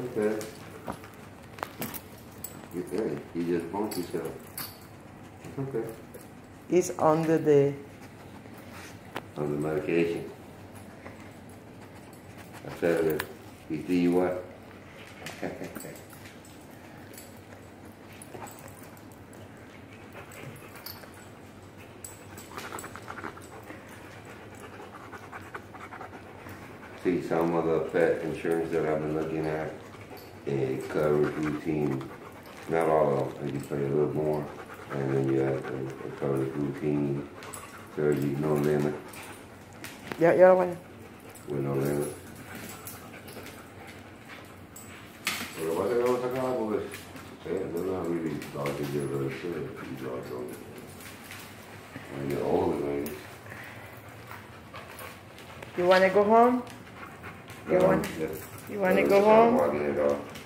Okay. You think, you just bumped yourself. Okay. It's under the On the medication. I said it, he do you what? See, some of the pet insurance that I've been looking at, it covers routine, not all of them, you pay a little more, and then you have, to- it covers routine surgery, no limit, Ya, ya lo voy. with no limit. Pero lo que pasa es que vamos a sacar porque eh, they're not really dog to give us shit, these dogs don't. When you're older, man. You wanna go home? You want? You wanna Let's go home? Walking it off.